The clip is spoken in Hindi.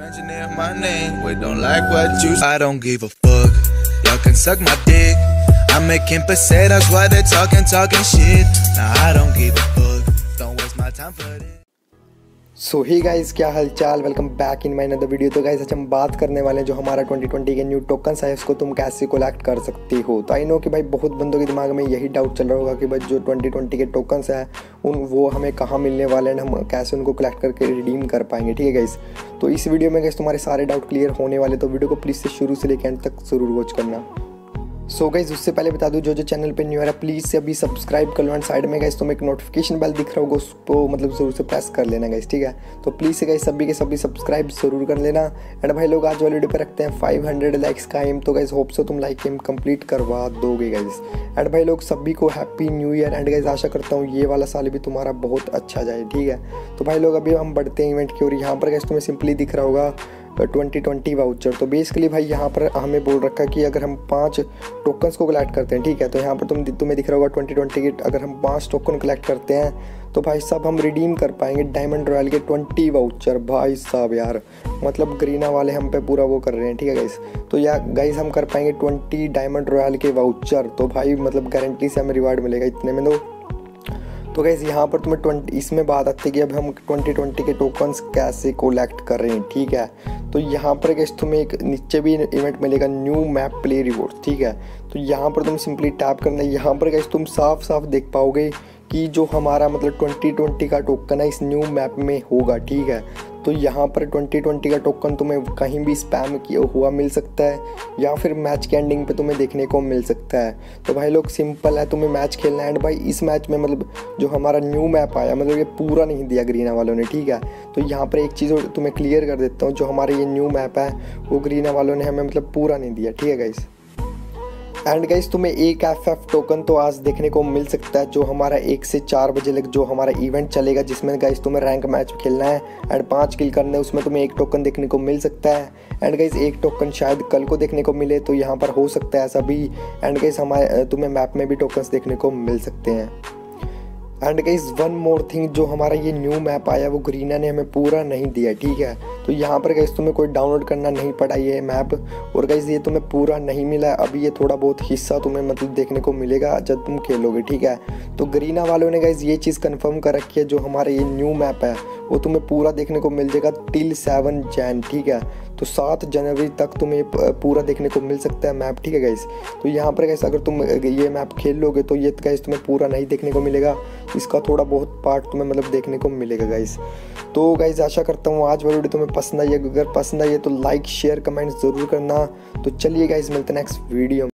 Mentioning my name, we don't like what you. I don't give a fuck. Y'all can suck my dick. I'm making pesetas while they're talking, talking shit. Nah, I don't give a fuck. Don't waste my time for this. So hi guys क्या हाल चाल welcome back in my another video तो गाइज़ आज हम बात करने वाले हैं जो हमारा 2020 के न्यू टोकन्स है उसको तुम कैसे कलेक्ट कर सकती हो? तो आई नो कि भाई बहुत बंदों के दिमाग में यही डाउट चल रहा होगा कि भाई जो 2020 के टोकन्स है, उन, वो हमें कहाँ मिलने वाले हैं, हम कैसे उनको कलेक्ट करके रिडीम कर पाएँगे, ठीक है गाइज़ तो इस वीडियो में गाइस तुम्हारे सारे डाउट क्लियर होने वाले तो वीडियो को प्लीज़ से शुरू से लेकर एंड तक ज़रूर वॉच करना। सो so गाइज़ उससे पहले बता दूँ, जो जो चैनल पे न्यू है प्लीज़ से अभी सब्सक्राइब कर लो एंड साइड में गाइज़ तुम्हें एक नोटिफिकेशन बेल दिख रहा होगा, उसको मतलब ज़रूर से प्रेस कर लेना गाइज़ ठीक है? तो प्लीज़ से गाइज़ सभी के सभी सब्सक्राइब ज़रूर कर लेना। एंड भाई लोग, आज वाले वीडियो पे रखते हैं 500 लाइक्स का एम तो गाइज़ होप सो तुम लाइक एम कंप्लीट करवा दोगे गाइज़ एंड भाई लोग, सभी को happy new year and guys आशा करता हूँ ये वाला साल भी तुम्हारा बहुत अच्छा जाए, ठीक है? तो भाई लोग, अभी हम बढ़ते हैं इवेंट की और यहाँ पर गाइज़ तुम्हें सिंपली दिख रहा होगा ट्वेंटी ट्वेंटी वाउचर तो बेसिकली भाई यहाँ पर हमें बोल रखा है कि अगर हम पाँच टोकन्स को कलेक्ट करते हैं, ठीक है? तो यहाँ पर तुम तुम्हें दिख रहा होगा ट्वेंटी ट्वेंटी के अगर हम पाँच टोकन कलेक्ट करते हैं तो भाई साहब हम रिडीम कर पाएँगे डायमंड रॉयल के ट्वेंटी वाउचर भाई साहब यार मतलब ग्रीना वाले हम पे पूरा वो कर रहे हैं, ठीक है गाइस तो या गाइस हम कर पाएँगे ट्वेंटी डायमंड रॉयल के वाउचर तो भाई मतलब गारंटी से हमें रिवार्ड मिलेगा इतने में तो। तो गैस यहाँ पर तुम्हें ट्वेंटी इसमें बात आती है कि अब हम ट्वेंटी ट्वेंटी के टोकन्स कैसे कोलेक्ट कर रहे हैं, ठीक है? तो यहाँ पर गैस तुम्हें एक नीचे भी इवेंट मिलेगा न्यू मैप प्ले रिवॉर्ड ठीक है? तो यहाँ पर तुम सिंपली टैप करना है यहाँ पर गैस तुम साफ़ साफ़ देख पाओगे कि जो हमारा मतलब ट्वेंटी ट्वेंटी का टोकन है, इस न्यू मैप में होगा, ठीक है? तो यहाँ पर 2020 का टोकन तुम्हें कहीं भी स्पैम किया हुआ मिल सकता है या फिर मैच के एंडिंग पे तुम्हें देखने को मिल सकता है। तो भाई लोग सिंपल है, तुम्हें मैच खेलना है। एंड भाई, इस मैच में मतलब जो हमारा न्यू मैप आया मतलब ये पूरा नहीं दिया ग्रीना वालों ने, ठीक है? तो यहाँ पर एक चीज़ तुम्हें क्लियर कर देता हूँ, जो हमारा ये न्यू मैप है, वो ग्रीना वालों ने हमें मतलब पूरा नहीं दिया, ठीक है गाइस एंड गाइस तुम्हें एक एफ़ एफ़ टोकन तो आज देखने को मिल सकता है जो हमारा एक से चार बजे लग जो हमारा इवेंट चलेगा, जिसमें गाइस तुम्हें रैंक मैच खेलना है एंड पाँच किल करने उसमें तुम्हें एक टोकन देखने को मिल सकता है। एंड गाइस एक टोकन शायद कल को देखने को मिले तो यहाँ पर हो सकता है ऐसा भी। एंड गाइस हमारे तुम्हें मैप में भी टोकन्स देखने को मिल सकते हैं। And guys one more thing जो हमारा ये न्यू मैप आया, वो ग्रीना ने हमें पूरा नहीं दिया, ठीक है? तो यहाँ पर गाइज़ तुम्हें कोई डाउनलोड करना नहीं पड़ा ये मैप और गाइज़ ये तुम्हें पूरा नहीं मिला अभी ये थोड़ा बहुत हिस्सा तुम्हें मतलब देखने को मिलेगा जब तुम खेलोगे, ठीक है? तो ग्रीना वालों ने गाइज़ ये चीज़ कन्फर्म कर रखी है जो हमारा ये न्यू मैप है। वो तुम्हें पूरा देखने को मिल जाएगा टिल सेवन जैन ठीक है? तो सात जनवरी तक तुम्हें पूरा देखने को मिल सकता है मैप ठीक है गाइस तो यहाँ पर गैस अगर तुम ये मैप खेल लोगे तो ये गैस तुम्हें पूरा नहीं देखने को मिलेगा। इसका थोड़ा बहुत पार्ट तुम्हें मतलब देखने को मिलेगा गाइज़ तो गाइज़ आशा करता हूँ आज वाली वीडियो तुम्हें पसंद आई अगर पसंद आई है तो लाइक शेयर कमेंट ज़रूर करना। तो चलिए गाइज़ मिलते हैं नेक्स्ट वीडियो